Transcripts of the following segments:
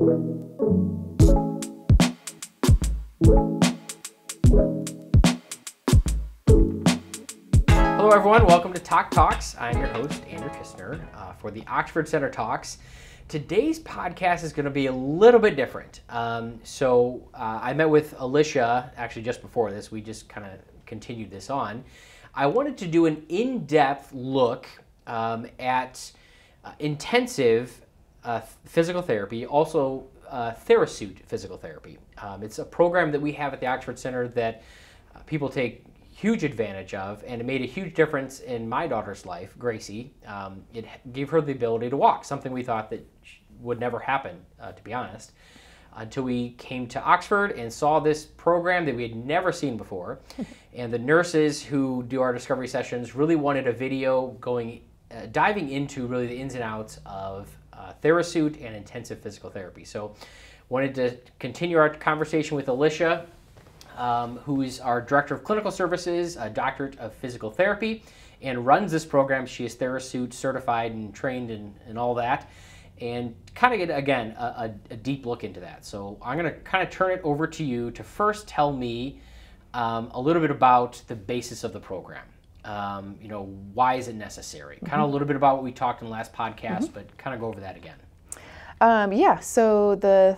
Hello, everyone. Welcome to TOC Talks. I'm your host, Andrew Kistner, uh, for the Oxford Center Talks. Today's podcast is going to be a little bit different. Um, so, uh, I met with Alicia actually just before this. We just kind of continued this on. I wanted to do an in depth look um, at uh, intensive uh, physical therapy, also uh, TheraSuit physical therapy. Um, it's a program that we have at the Oxford Center that uh, people take huge advantage of, and it made a huge difference in my daughter's life, Gracie. Um, it gave her the ability to walk, something we thought that would never happen, uh, to be honest, until we came to Oxford and saw this program that we had never seen before. and the nurses who do our discovery sessions really wanted a video going, uh, diving into really the ins and outs of uh, TheraSuit and intensive physical therapy. So, wanted to continue our conversation with Alicia um, who is our Director of Clinical Services, a Doctorate of Physical Therapy, and runs this program. She is TheraSuit certified and trained and, and all that. And kind of get, again, a, a, deep look into that. So I'm going to kind of turn it over to you to first tell me um, a little bit about the basis of the program. Um, you know, why is it necessary? Mm-hmm. Kind of a little bit about what we talked in the last podcast, mm-hmm. but kind of go over that again. Um, yeah, so the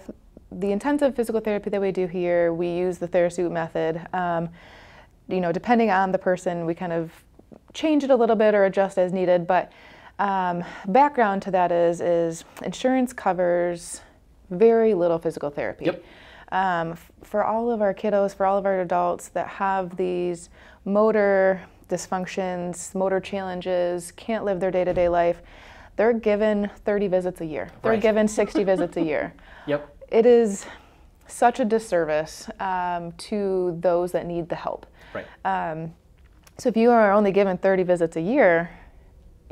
the intensive physical therapy that we do here, we use the TheraSuit method. Um, you know, depending on the person, we kind of change it a little bit or adjust as needed. But um, background to that is is insurance covers very little physical therapy. Yep. Um, for all of our kiddos, for all of our adults that have these motor dysfunctions, motor challenges, can't live their day-to-day life, they're given 30 visits a year. They're right. given 60 visits a year. Yep it is such a disservice um, to those that need the help. Right. Um, so if you are only given 30 visits a year,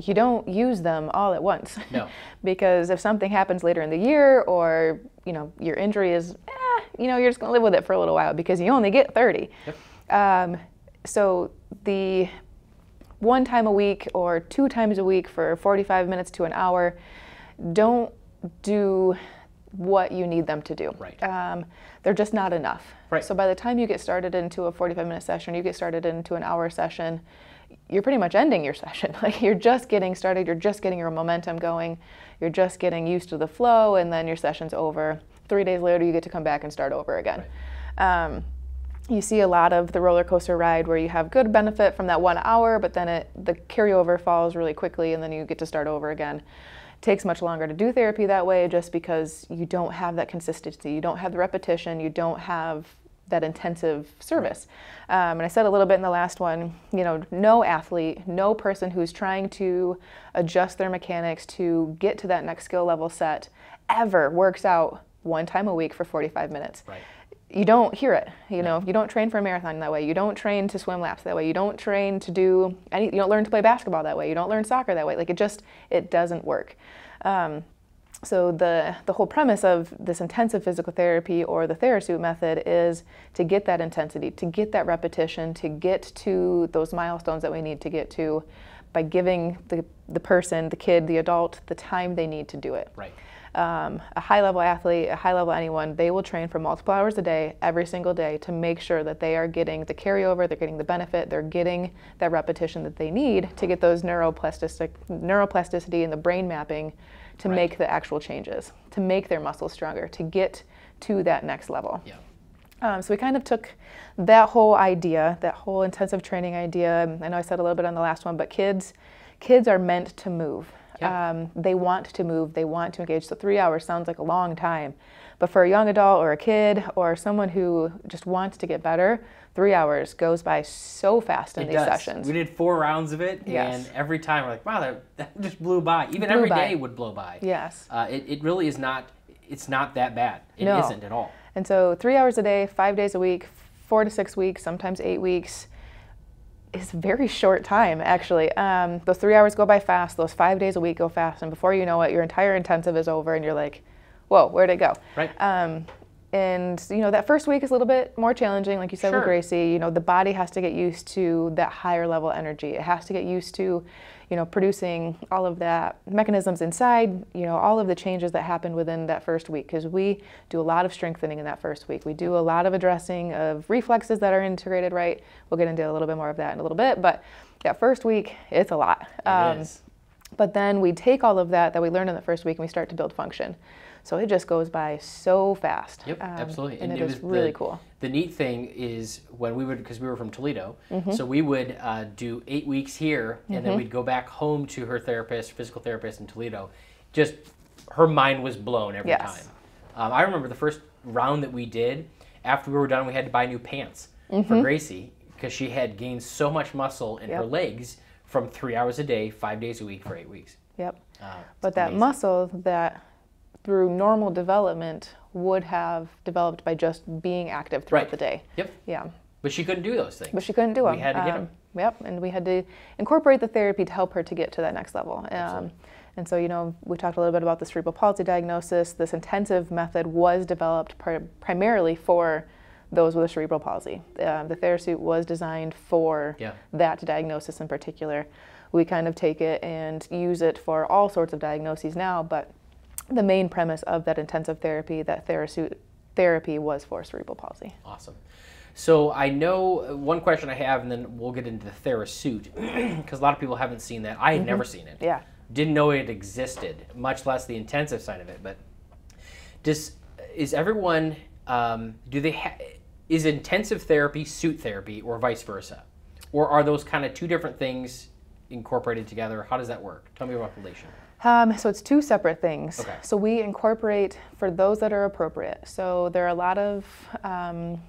you don't use them all at once. No. because if something happens later in the year or, you know, your injury is, eh, you know, you're just going to live with it for a little while because you only get 30. Yep. Um, so the one time a week or two times a week for 45 minutes to an hour, don't do what you need them to do. Right. Um, they're just not enough. Right. So by the time you get started into a 45 minute session, you get started into an hour session, you're pretty much ending your session. Like you're just getting started, you're just getting your momentum going, you're just getting used to the flow, and then your session's over. Three days later, you get to come back and start over again. Right. Um, you see a lot of the roller coaster ride where you have good benefit from that one hour, but then it, the carryover falls really quickly, and then you get to start over again It takes much longer to do therapy that way just because you don't have that consistency, you don't have the repetition, you don't have that intensive service. Um, and I said a little bit in the last one, you know, no athlete, no person who's trying to adjust their mechanics to get to that next skill level set ever works out one time a week for 45 minutes. Right. You don't hear it, you know. You don't train for a marathon that way. You don't train to swim laps that way. You don't train to do any. You don't learn to play basketball that way. You don't learn soccer that way. Like it just, it doesn't work. Um, so the, the whole premise of this intensive physical therapy or the TheraSuit method is to get that intensity, to get that repetition, to get to those milestones that we need to get to by giving the, the person, the kid, the adult, the time they need to do it. Right. Um, a high level athlete, a high level anyone, they will train for multiple hours a day, every single day, to make sure that they are getting the carryover, they're getting the benefit, they're getting that repetition that they need to get those neuroplastic, neuroplasticity and the brain mapping to right. make the actual changes, to make their muscles stronger, to get to that next level. Yeah. Um, so we kind of took that whole idea, that whole intensive training idea. I know I said a little bit on the last one, but kids, kids are meant to move. Yeah. Um, they want to move. They want to engage. So three hours sounds like a long time, but for a young adult or a kid or someone who just wants to get better, three hours goes by so fast in it these does. sessions. We did four rounds of it, yes. and every time we're like, wow, that, that just blew by. Even blew every by. day would blow by. Yes. Uh, it, it really is not, it's not that bad. It no. not at all. And so three hours a day, five days a week, four to six weeks, sometimes eight weeks is very short time actually. Um, those three hours go by fast, those five days a week go fast, and before you know it, your entire intensive is over and you're like, whoa, where'd it go? Right. Um, and you know that first week is a little bit more challenging like you said sure. with gracie you know the body has to get used to that higher level energy it has to get used to you know, producing all of that mechanisms inside, you know, all of the changes that happen within that first week. Because we do a lot of strengthening in that first week. We do a lot of addressing of reflexes that are integrated right. We'll get into a little bit more of that in a little bit. But that first week, it's a lot. Um, it is. But then we take all of that that we learned in the first week and we start to build function. So it just goes by so fast. Yep, um, absolutely. And, and it, it is really the, cool. The neat thing is when we would, because we were from Toledo, mm-hmm. so we would uh, do eight weeks here, and mm-hmm. then we'd go back home to her therapist, physical therapist in Toledo. Just her mind was blown every yes. time. Um, I remember the first round that we did. After we were done, we had to buy new pants mm-hmm. for Gracie because she had gained so much muscle in yep. her legs from three hours a day, five days a week for eight weeks. Yep. Uh, but that amazing. muscle that through normal development would have developed by just being active throughout right. the day. Yep. Yeah. But she couldn't do those things. But she couldn't do them. We had to get them. Um, yep. And we had to incorporate the therapy to help her to get to that next level. Um, and so, you know, we talked a little bit about the cerebral palsy diagnosis. This intensive method was developed primarily for those with a cerebral palsy. Um, the TheraSuit was designed for yeah. that diagnosis in particular. We kind of take it and use it for all sorts of diagnoses now, but the main premise of that intensive therapy, that TheraSuit therapy, was for cerebral palsy. Awesome. So I know uh, one question I have, and then we'll get into the TheraSuit because a lot of people haven't seen that. I had mm-hmm. never seen it. Yeah. Didn't know it existed, much less the intensive side of it. But does is everyone um, do they ha- is intensive therapy suit therapy or vice versa, or are those kind of two different things incorporated together? How does that work? Tell me about the relation. Um, so it's two separate things. Okay. So we incorporate for those that are appropriate. So there are a lot of um,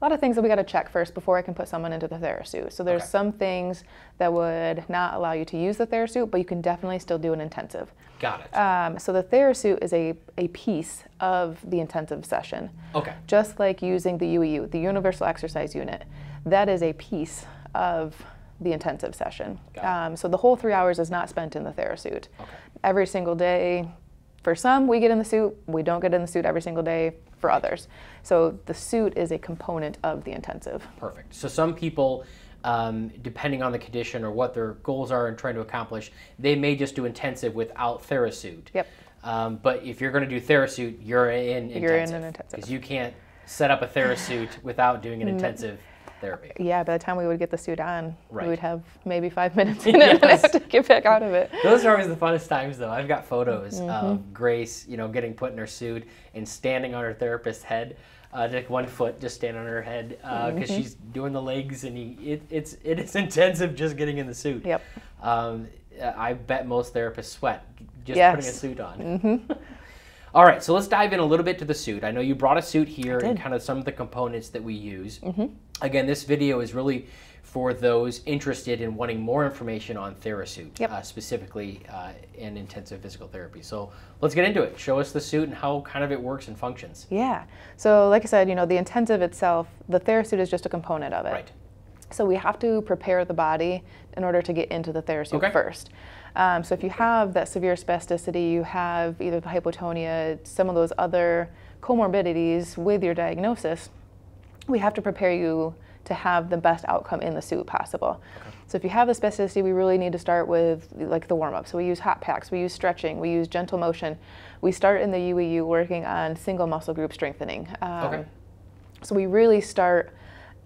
a lot of things that we got to check first before I can put someone into the TheraSuit. So there's okay. some things that would not allow you to use the TheraSuit, but you can definitely still do an intensive. Got it. Um, so the TheraSuit is a, a piece of the intensive session. Okay. Just like using the UEU, the Universal Exercise Unit, that is a piece of the intensive session. Um, so the whole three hours is not spent in the TheraSuit. Okay. Every single day, for some, we get in the suit. We don't get in the suit every single day for others. So the suit is a component of the intensive. Perfect. So some people, um, depending on the condition or what their goals are and trying to accomplish, they may just do intensive without TheraSuit. Yep. Um, but if you're going to do TheraSuit, you're in intensive. You're in an intensive. Because you can't set up a TheraSuit without doing an intensive therapy. Yeah, by the time we would get the suit on, right. we would have maybe five minutes in yes. it and have to get back out of it. Those are always the funnest times, though. I've got photos mm-hmm. of Grace, you know, getting put in her suit and standing on her therapist's head. Uh, like one foot just standing on her head because uh, mm-hmm. she's doing the legs and he, it, it's it is intensive just getting in the suit. Yep. Um, I bet most therapists sweat just yes. putting a suit on. Mm-hmm. All right, so let's dive in a little bit to the suit. I know you brought a suit here and kind of some of the components that we use. Mm-hmm. Again, this video is really for those interested in wanting more information on TheraSuit, yep. uh, specifically uh, in intensive physical therapy. So let's get into it. Show us the suit and how kind of it works and functions. Yeah. So like I said, you know, the intensive itself, the TheraSuit is just a component of it. Right. So we have to prepare the body in order to get into the TheraSuit okay. first. Um, so if you have that severe spasticity, you have either the hypotonia, some of those other comorbidities with your diagnosis, we have to prepare you to have the best outcome in the suit possible. Okay. So if you have the spasticity, we really need to start with like the warm up. So we use hot packs, we use stretching, we use gentle motion. We start in the UEU working on single muscle group strengthening. Um, okay. So we really start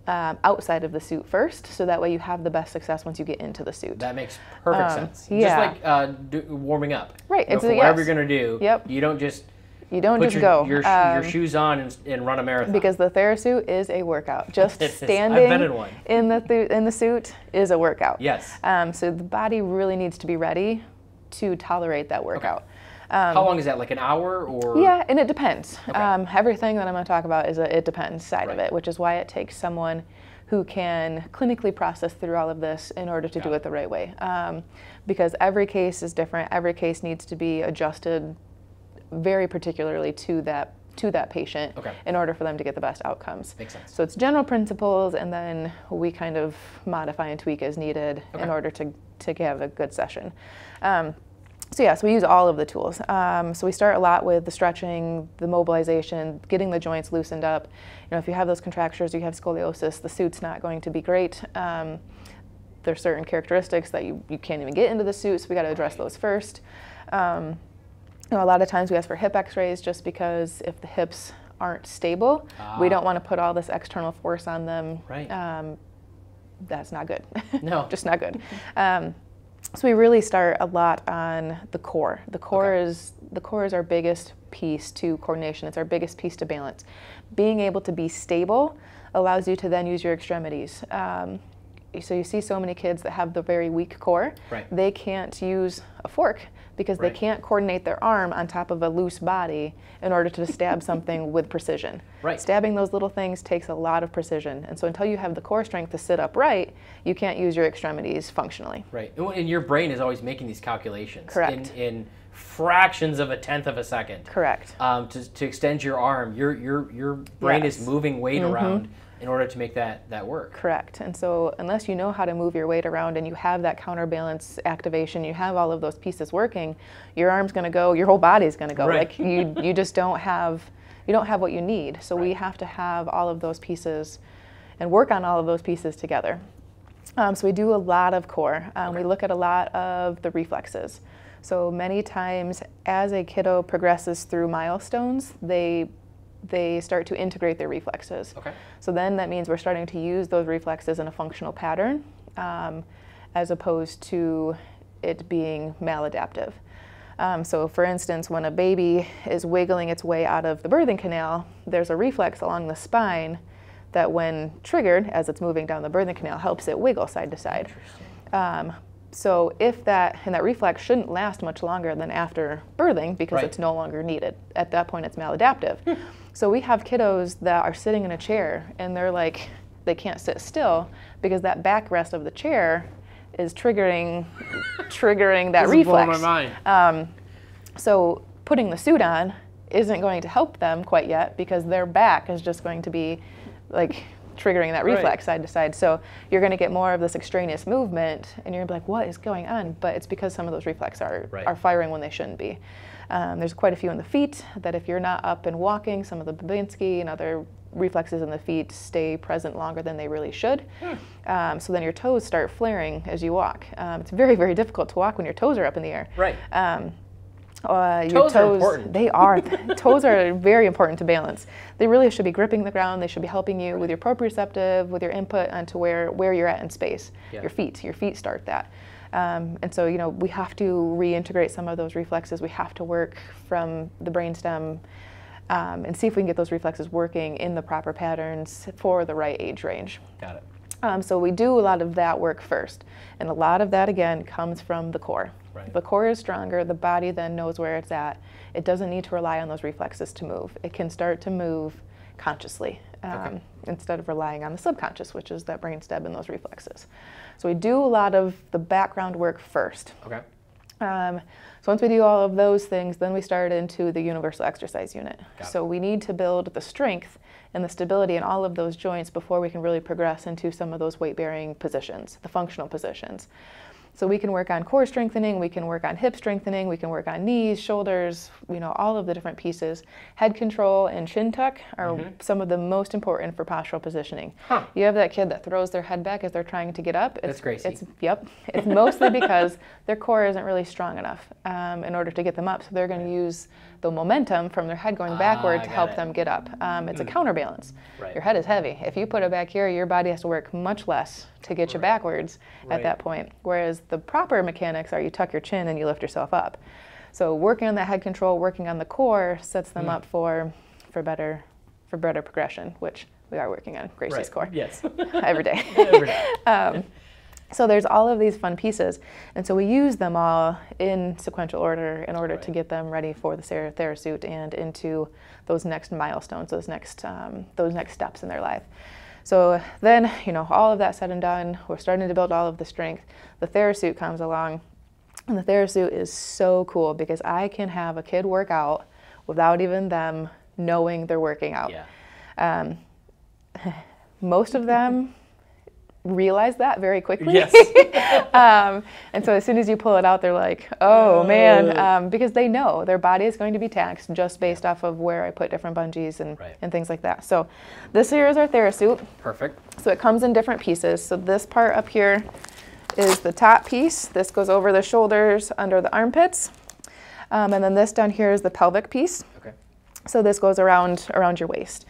um, outside of the suit first, so that way you have the best success once you get into the suit. That makes perfect um, sense. Yeah. Just like uh, do, warming up. Right. You know, it's a, whatever yes. you're going to do. Yep. You don't just you don't just your, go. Your, um, your shoes on and, and, run a marathon. Because the TheraSuit is a workout. Just standing in, one. in the th- in the suit is a workout. Yes. Um, so the body really needs to be ready to tolerate that workout. Okay. Um, How long is that? Like an hour or? Yeah, and it depends. Okay. Um, everything that I'm going to talk about is a it depends side right. of it, which is why it takes someone who can clinically process through all of this in order to Got do it. it the right way. Um, because every case is different. Every case needs to be adjusted very particularly to that to that patient okay. in order for them to get the best outcomes. Makes sense. So it's general principles, and then we kind of modify and tweak as needed okay. in order to to have a good session. Um, so yeah, so we use all of the tools. Um, so we start a lot with the stretching, the mobilization, getting the joints loosened up. You know, if you have those contractures, you have scoliosis, the suit's not going to be great. Um, there's certain characteristics that you, you can't even get into the suit, so we got to address those first. Um, you know, a lot of times we ask for hip x-rays just because if the hips aren't stable, we Ah. don't want to put all this external force on them. Right. Um, that's not good. No. just not good. Um, so we really start a lot on the core. The core Okay. is the core is our biggest piece to coordination. It's our biggest piece to balance. Being able to be stable allows you to then use your extremities. Um, so you see so many kids that have the very weak core. Right. They can't use a fork because Right. they can't coordinate their arm on top of a loose body in order to stab something with precision. Right. Stabbing those little things takes a lot of precision. And so until you have the core strength to sit upright, you can't use your extremities functionally. Right. And your brain is always making these calculations. Correct. In, in fractions of a tenth of a second. Correct. Um, to, to extend your arm, your your your brain is Yes. Mm-hmm. moving weight around in order to make that that work. Correct. And so, unless you know how to move your weight around and you have that counterbalance activation, you have all of those pieces working, your arm's going to go, your whole body's going to go. Right. Like you, you just don't have, you don't have what you need. So we have to have all of those pieces, and work on all of those pieces together. Um, so we do a lot of core. Um, We look at a lot of the reflexes. So many times, as a kiddo progresses through milestones, they they start to integrate their reflexes. Okay. So then that means we're starting to use those reflexes in a functional pattern, um, as opposed to it being maladaptive. Um, so, for instance, when a baby is wiggling its way out of the birthing canal, there's a reflex along the spine that, when triggered as it's moving down the birthing canal, helps it wiggle side to side. Um, so if that and that reflex shouldn't last much longer than after birthing because Right. it's no longer needed. At that point, it's maladaptive. So we have kiddos that are sitting in a chair and they're like they can't sit still because that backrest of the chair is triggering triggering that This is blowing reflex. my mind. Um, so putting the suit on isn't going to help them quite yet because their back is just going to be like triggering that Right. reflex side to side. So you're going to get more of this extraneous movement, and you're gonna be like, "What is going on?" But it's because some of those reflexes are Right. are firing when they shouldn't be. Um, there's quite a few in the feet that if you're not up and walking, some of the Babinski and other reflexes in the feet stay present longer than they really should. Hmm. Um, so then your toes start flaring as you walk. Um, it's very, very difficult to walk when your toes are up in the air. Right. Um, uh, your Toes are important. They are. toes are very important to balance. They really should be gripping the ground. They should be helping you with your proprioceptive, with your input onto where, where you're at in space. Yeah. Your feet. Your feet start that. Um, and so, you know, we have to reintegrate some of those reflexes. We have to work from the brainstem um, and see if we can get those reflexes working in the proper patterns for the right age range. Got it. Um, so we do a lot of that work first, and a lot of that again comes from the core. Right. The core is stronger. The body then knows where it's at. It doesn't need to rely on those reflexes to move. It can start to move consciously um, Okay. instead of relying on the subconscious, which is that brain stem and those reflexes. So we do a lot of the background work first. Okay. Um, so once we do all of those things, then we start into the universal exercise unit. Got it. So we need to build the strength and the stability in all of those joints before we can really progress into some of those weight-bearing positions, the functional positions. So we can work on core strengthening, we can work on hip strengthening, we can work on knees, shoulders, you know, all of the different pieces. Head control and chin tuck are some of the most important for postural positioning. Mm-hmm. Huh. You have that kid that throws their head back as they're trying to get up. It's, That's Gracie. It's Yep. It's mostly because their core isn't really strong enough um, in order to get them up. So they're going to use the momentum from their head going backward Ah, to help it. them get up. Um, it's a counterbalance. Right. Your head is heavy. If you put it back here, your body has to work much less to get you backwards Right. at that point. Whereas the proper mechanics are you tuck your chin and you lift yourself up. So working on that head control, working on the core sets them Mm. up for for better for better progression, which we are working on Gracie's Right. core Yes. every day. Every day. Um, so there's all of these fun pieces, and so we use them all in sequential order in order to get them ready for the Thera- TheraSuit and into those next milestones, those next um, those next steps in their life. So then, you know, all of that said and done, we're starting to build all of the strength. The TheraSuit comes along, and the TheraSuit is so cool because I can have a kid work out without even them knowing they're working out. Yeah. Um, most of them realize that very quickly. Yes. um, and so as soon as you pull it out, they're like, oh man, um, because they know their body is going to be taxed just based off of where I put different bungees and, Right. and things like that. So this here is our TheraSuit. Perfect. So it comes in different pieces. So this part up here is the top piece. This goes over the shoulders, under the armpits. Um, and then this down here is the pelvic piece. Okay. So this goes around around your waist.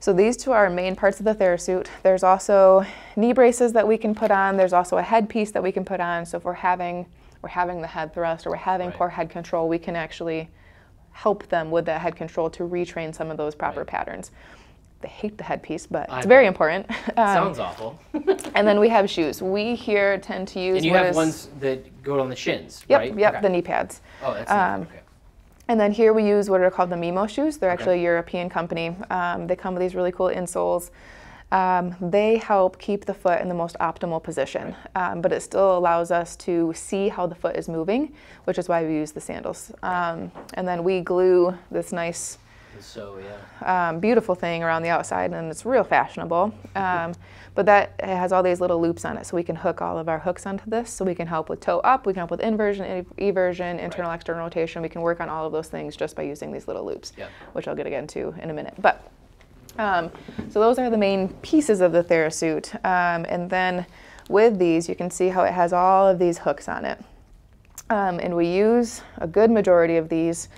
So these two are main parts of the TheraSuit. There's also knee braces that we can put on. There's also a headpiece that we can put on. So if we're having we're having the head thrust or we're having Right. poor head control, we can actually help them with that head control to retrain some of those proper Right. patterns. They hate the headpiece, but I it's very bet. important. Um, Sounds awful. and then we have shoes. We here tend to use and you have is- ones that go on the shins, Yep, right? yep, Okay. the knee pads. oh, that's um, okay. And then here we use what are called the Mimo shoes. They're Okay. actually a European company. Um, they come with these really cool insoles. Um, they help keep the foot in the most optimal position, um, but it still allows us to see how the foot is moving, which is why we use the sandals. Um, and then we glue this nice, So yeah. um, beautiful thing around the outside, and it's real fashionable. Um, but that it has all these little loops on it, so we can hook all of our hooks onto this. So we can help with toe up, we can help with inversion, eversion, internal, external rotation. We can work on all of those things just by using these little loops, Yep. which I'll get again to in a minute. But um, so those are the main pieces of the TheraSuit. Um, and then with these, you can see how it has all of these hooks on it. Um, and we use a good majority of these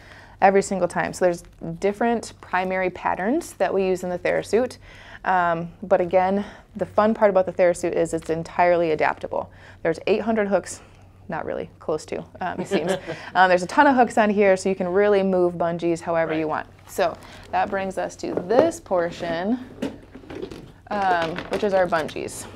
every single time. So there's different primary patterns that we use in the TheraSuit. Um, but again, the fun part about the TheraSuit is it's entirely adaptable. There's 800 hooks, not really, close to, um, it seems. um, there's a ton of hooks on here, so you can really move bungees however you want. So that brings us to this portion, um, which is our bungees.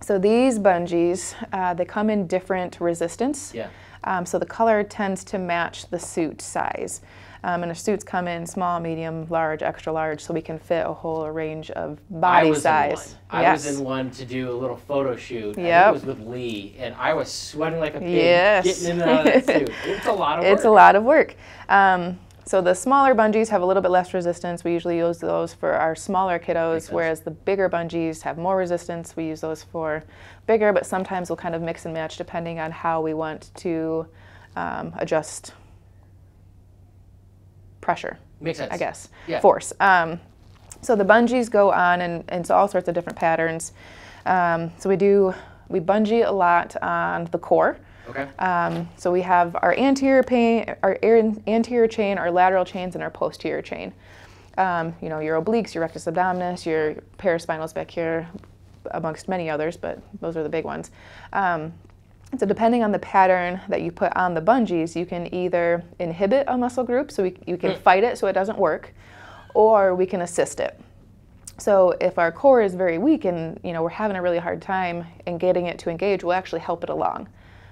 So these bungees, uh, they come in different resistance. Yeah. Um, so the color tends to match the suit size. Um, and the suits come in small, medium, large, extra large, so we can fit a whole range of body I was size. In one. I yes. was in one to do a little photo shoot. I Yep. it was with Lee, and I was sweating like a pig Yes. getting in and out of that suit. It's a lot of work. It's a lot of work. Um, so the smaller bungees have a little bit less resistance. We usually use those for our smaller kiddos, whereas the bigger bungees have more resistance. We use those for bigger, but sometimes we'll kind of mix and match depending on how we want to um, adjust pressure. Makes sense. I guess, Yeah. force. Um, so the bungees go on and into all sorts of different patterns. Um, so we do, we bungee a lot on the core. Okay. Um, so we have our anterior pain, our anterior chain, our lateral chains, and our posterior chain. Um, you know, your obliques, your rectus abdominis, your paraspinals back here, amongst many others, but those are the big ones. Um, so depending on the pattern that you put on the bungees, you can either inhibit a muscle group, so we, you can fight it so it doesn't work, or we can assist it. So if our core is very weak and you know we're having a really hard time in getting it to engage, we'll actually help it along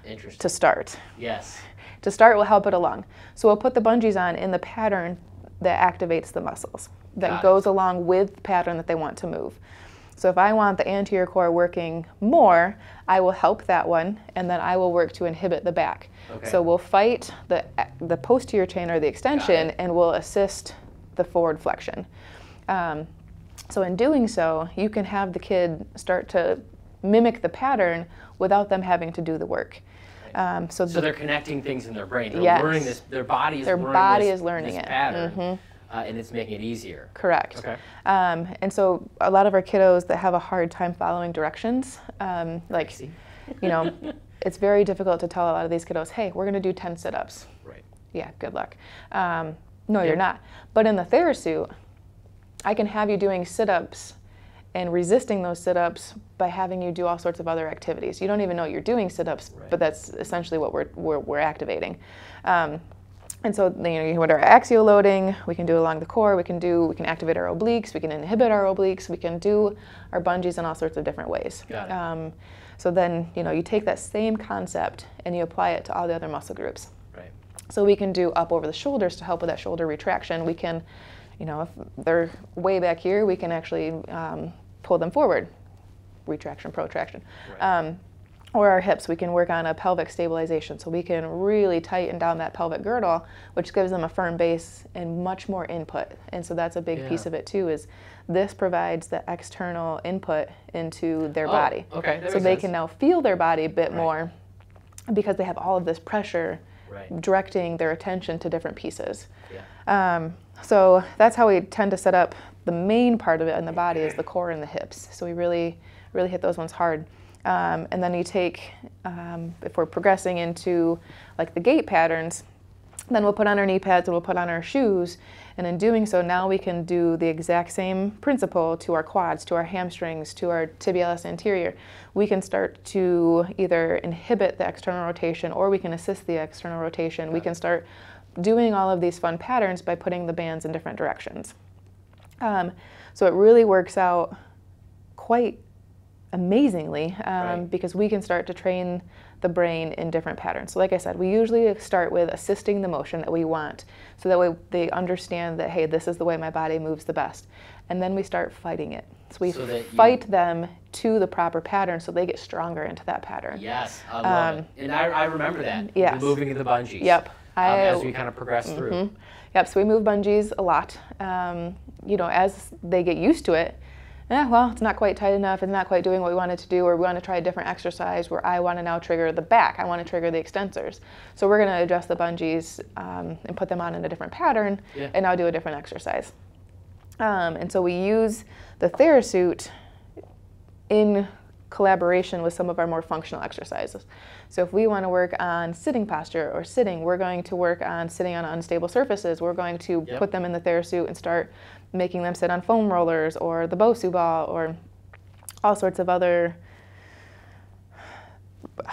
Interesting. to start. yes. To start, we'll help it along. So we'll put the bungees on in the pattern that activates the muscles, that Got it. goes along with the pattern that they want to move. So if I want the anterior core working more, I will help that one, and then I will work to inhibit the back. Okay. So we'll fight the the posterior chain or the extension, and we'll assist the forward flexion. Um, so in doing so, you can have the kid start to mimic the pattern without them having to do the work. Um, so So the- they're connecting things in their brain. They're Yes. learning this. Their body is Their learning body this, is learning this it. pattern, Mhm. uh, and it's making it easier. Correct. Okay. Um, and so a lot of our kiddos that have a hard time following directions, um, like, you know, it's very difficult to tell a lot of these kiddos, hey, we're going to do 10 sit ups. Right. Yeah, good luck. Um, no, Yeah. you're not. But in the TheraSuit, I can have you doing sit ups and resisting those sit ups by having you do all sorts of other activities. You don't even know you're doing sit ups, Right. but that's essentially what we're, we're, we're activating. Um, and so, you know, you with our axial loading, we can do along the core, we can do, we can activate our obliques, we can inhibit our obliques, we can do our bungees in all sorts of different ways. Um, so then, you know, you take that same concept and you apply it to all the other muscle groups. Right. So we can do up over the shoulders to help with that shoulder retraction. We can, you know, if they're way back here, we can actually um, pull them forward, retraction, protraction. Right. Um, or our hips, we can work on a pelvic stabilization. So we can really tighten down that pelvic girdle, which gives them a firm base and much more input. And so that's a big Yeah. piece of it too. Is this provides the external input into their Oh, body. okay, that so they sense. can now feel their body a bit Right. more because they have all of this pressure Right. directing their attention to different pieces. Yeah. Um, so that's how we tend to set up the main part of it in the body is the core and the hips. So we really, really hit those ones hard. Um, and then you take, um, if we're progressing into like the gait patterns, then we'll put on our knee pads and we'll put on our shoes. And in doing so, now we can do the exact same principle to our quads, to our hamstrings, to our tibialis anterior. We can start to either inhibit the external rotation or we can assist the external rotation. We can start doing all of these fun patterns by putting the bands in different directions. Um, so it really works out quite amazingly um, right. because we can start to train the brain in different patterns. So, like I said, we usually start with assisting the motion that we want so that way they understand that, hey, this is the way my body moves the best. And then we start fighting it. So, we so fight you... them to the proper pattern so they get stronger into that pattern. Yes, I love um, it. And I, I remember that. Yes. moving the bungees. Yep. I, um, as we kind of progress mm-hmm. through. Yep, so we move bungees a lot. Um, you know, as they get used to it, eh, well, it's not quite tight enough, it's not quite doing what we wanted to do, or we want to try a different exercise where I want to now trigger the back, I want to trigger the extensors. So we're going to adjust the bungees um, and put them on in a different pattern, yeah. and now do a different exercise. Um, and so we use the TheraSuit in collaboration with some of our more functional exercises. So if we want to work on sitting posture or sitting, we're going to work on sitting on unstable surfaces. We're going to yep. put them in the TheraSuit and start making them sit on foam rollers or the Bosu ball or all sorts of other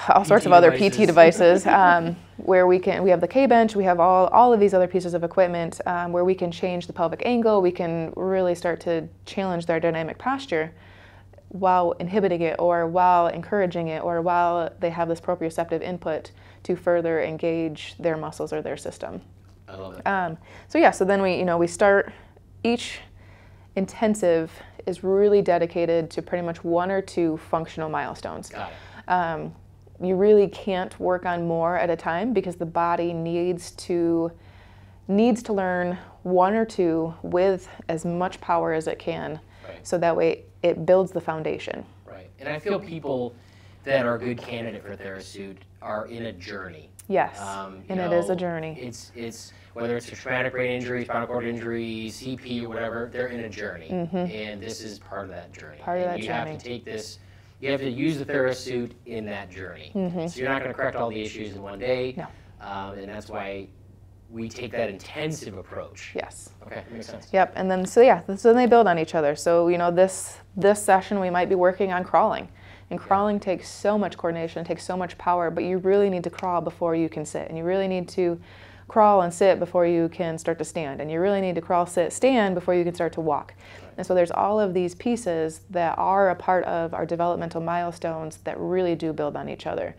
all PT sorts of other devices. PT devices um, where we can we have the K bench we have all all of these other pieces of equipment um, where we can change the pelvic angle we can really start to challenge their dynamic posture while inhibiting it or while encouraging it or while they have this proprioceptive input to further engage their muscles or their system. I love it. Um, so yeah, so then we, you know, we start each intensive is really dedicated to pretty much one or two functional milestones. Got it. Um, you really can't work on more at a time because the body needs to needs to learn one or two with as much power as it can right. so that way it builds the foundation. Right. And I feel people that are a good candidate for TheraSuit are in a journey. Yes. Um, and know, it is a journey. It's it's whether it's a traumatic brain injury, spinal cord injury, CP, or whatever, they're in a journey. Mm-hmm. And this is part of that journey. Part of that you journey. have to take this you have to use the TheraSuit in that journey. Mm-hmm. So you're not going to correct all the issues in one day. No. Um, and that's why we take that intensive approach. Yes. Okay, makes sense. Yep, and then so yeah, so then they build on each other. So you know this this session we might be working on crawling, and crawling yeah. takes so much coordination, it takes so much power, but you really need to crawl before you can sit, and you really need to crawl and sit before you can start to stand, and you really need to crawl, sit, stand before you can start to walk. Right. And so there's all of these pieces that are a part of our developmental milestones that really do build on each other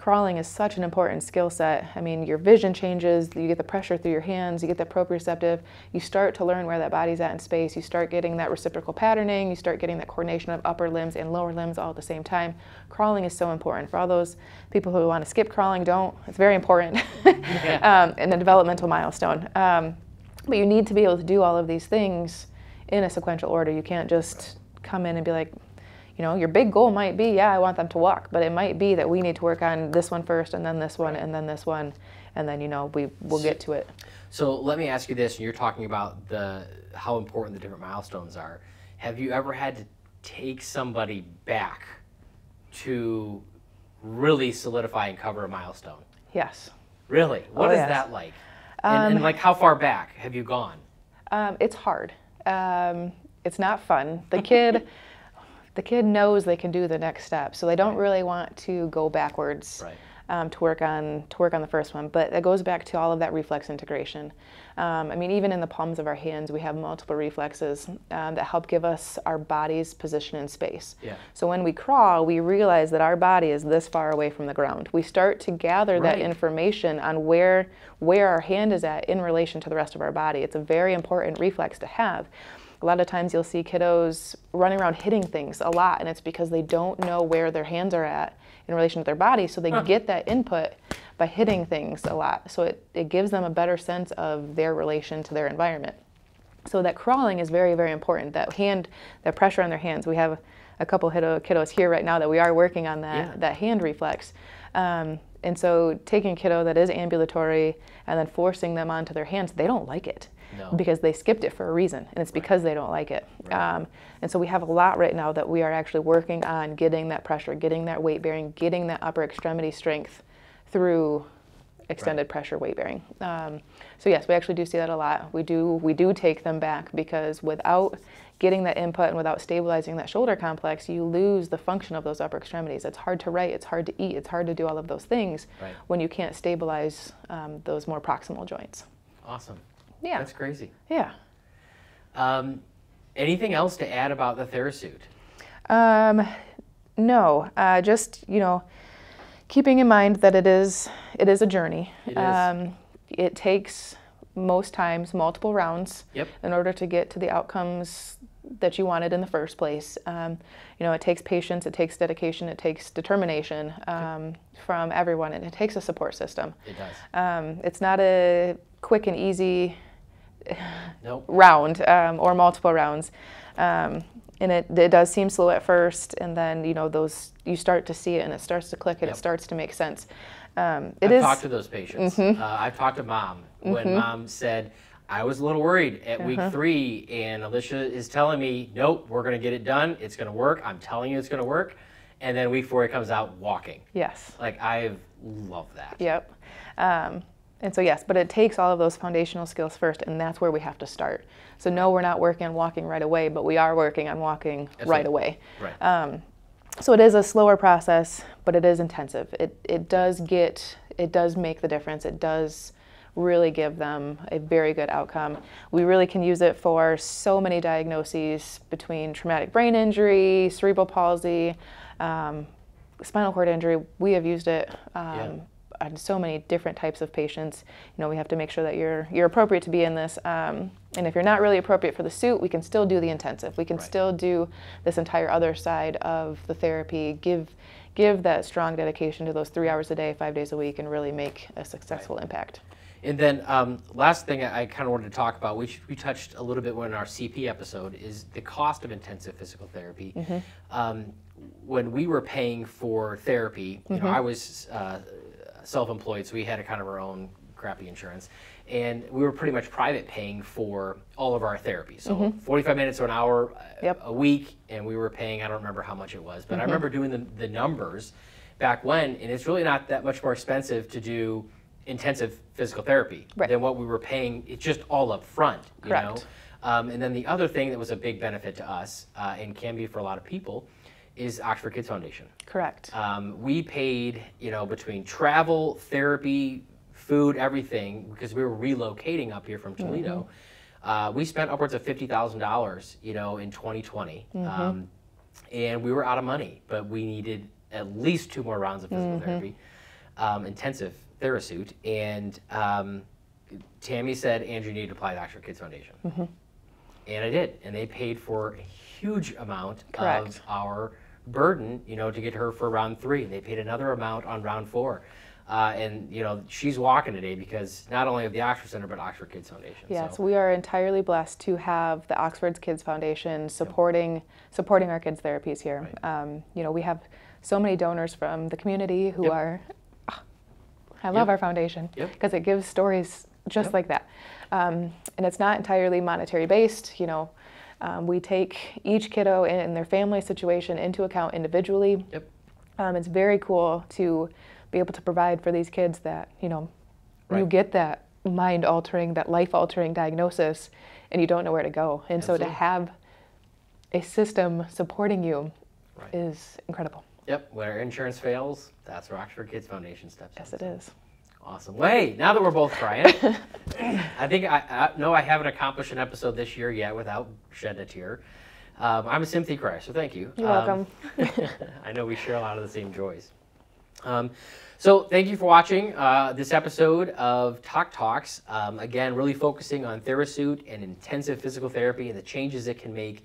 crawling is such an important skill set. I mean, your vision changes, you get the pressure through your hands, you get the proprioceptive, you start to learn where that body's at in space, you start getting that reciprocal patterning, you start getting that coordination of upper limbs and lower limbs all at the same time. Crawling is so important. For all those people who want to skip crawling, don't. It's very important yeah. um, and a developmental milestone. Um, but you need to be able to do all of these things in a sequential order. You can't just come in and be like, you know, your big goal might be, yeah, I want them to walk, but it might be that we need to work on this one first and then this one and then this one and then, you know, we will get to it. So let me ask you this, you're talking about the how important the different milestones are. Have you ever had to take somebody back to really solidify and cover a milestone? Yes. Really? What oh, is yes. that like? Um, and, and, um, like how far back have you gone? Um, it's hard. Um, it's not fun. The kid the kid knows they can do the next step, so they don't right. really want to go backwards right. um, to work on to work on the first one. But it goes back to all of that reflex integration. Um, I mean, even in the palms of our hands, we have multiple reflexes um, that help give us our body's position in space. Yeah. So when we crawl, we realize that our body is this far away from the ground. We start to gather right. that information on where where our hand is at in relation to the rest of our body. It's a very important reflex to have. A lot of times you'll see kiddos running around hitting things a lot, and it's because they don't know where their hands are at in relation to their body, so they huh. get that input by hitting things a lot. So it, it gives them a better sense of their relation to their environment. So that crawling is very, very important. That hand, that pressure on their hands. We have a couple kiddos here right now that we are working on that, yeah. that hand reflex. Um, and so taking a kiddo that is ambulatory and then forcing them onto their hands, they don't like it No. because they skipped it for a reason, and it's because they don't like it. Um, and so we have a lot right now that we are actually working on getting that pressure, getting that weight bearing, getting that upper extremity strength through extended pressure weight bearing. Um, so yes, we actually do see that a lot. We do we do take them back because without getting that input and without stabilizing that shoulder complex, you lose the function of those upper extremities. It's hard to write, it's hard to eat, it's hard to do all of those things Right. when you can't stabilize um, those more proximal joints. Awesome. Yeah, That's crazy. yeah. Um, anything else to add about the TheraSuit? Um, no, uh, just you know, keeping in mind that it is it is a journey. It is. Um, it takes most times multiple rounds Yep. in order to get to the outcomes that you wanted in the first place. Um, you know, it takes patience, it takes dedication, it takes determination um, from everyone, and it takes a support system. It does. Um, it's not a quick and easy Nope. round um, or multiple rounds. Um, and it, it does seem slow at first, and then you know those you start to see it, and it starts to click, and Yep. it starts to make sense. Um, it I've is- Mm-hmm. talked to those patients. Uh, I've talked to mom when mom said, I was a little worried at week Uh-huh. three, and Alicia is telling me, nope, we're going to get it done. It's going to work. I'm telling you it's going to work. And then week four, it comes out walking. yes, Like, I love that. yep. Um, and so yes, but it takes all of those foundational skills first, and that's where we have to start. So no, we're not working on walking right away, but we are working on walking right Absolutely. away. Right. Um, so it is a slower process, but it is intensive. It, it does get, it does make the difference. It does really give them a very good outcome. We really can use it for so many diagnoses between traumatic brain injury, cerebral palsy, um, spinal cord injury. We have used it um, Yeah. On so many different types of patients. You know, we have to make sure that you're you're appropriate to be in this. Um, and if you're not really appropriate for the suit, we can still do the intensive. We can Right. still do this entire other side of the therapy. Give give that strong dedication to those three hours a day, five days a week, and really make a successful impact. And then um, last thing I, kind of wanted to talk about, which we touched a little bit in our CP episode, is the cost of intensive physical therapy. Um, when we were paying for therapy, you know, I was uh, self-employed, so we had a kind of our own crappy insurance, and we were pretty much private paying for all of our therapy. So 45 minutes or an hour uh, Yep. a week, and we were paying. I don't remember how much it was, but I remember doing the, the numbers back when, and it's really not that much more expensive to do intensive physical therapy Right. than what we were paying. It's just all up front, you know. Um, and then the other thing that was a big benefit to us, uh, and can be for a lot of people, is Oxford Kids Foundation. Correct. Um, we paid, you know, between travel, therapy, food, everything, because we were relocating up here from Toledo. Uh, we spent upwards of fifty thousand dollars, you know, in 2020, um, and we were out of money. But we needed at least two more rounds of physical therapy, um, intensive TheraSuit, and um, Tammy said, "Andrew, you need to apply to Oxford Kids Foundation," and I did, and they paid for a huge amount of our burden, you know, to get her for round three. And they paid another amount on round four. Uh, and, you know, she's walking today because not only of the Oxford Center, but Oxford Kids Foundation. Yes, So, we are entirely blessed to have the Oxford's Kids Foundation supporting supporting our kids' therapies here. Um, you know, we have so many donors from the community who Yep. are. ah, I love Yep. our foundation Yep. because it gives stories just Yep. like that, um, and it's not entirely monetary based. You know, um, we take each kiddo and their family situation into account individually. Yep. Um, it's very cool to be able to provide for these kids that you know you get that mind altering, that life altering diagnosis, and you don't know where to go. And so to have a system supporting you Right. is incredible. Yep. Where insurance fails, that's where Oxford Kids Foundation steps in. Yes, it is. Awesome. Well, hey, now that we're both crying, I think I, I no, I haven't accomplished an episode this year yet without shedding a tear. Um, I'm a sympathy crier, so thank you. You're Um, welcome. I know we share a lot of the same joys. Um, so thank you for watching uh, this episode of TOC Talks. Um, again, really focusing on TheraSuit and intensive physical therapy and the changes it can make,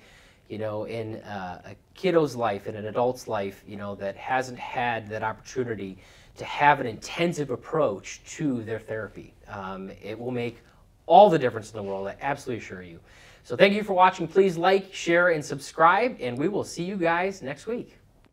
you know, in uh, a kiddo's life, in an adult's life, you know, that hasn't had that opportunity to have an intensive approach to their therapy. Um, it will make all the difference in the world, I absolutely assure you. So thank you for watching. Please like, share, and subscribe, and we will see you guys next week.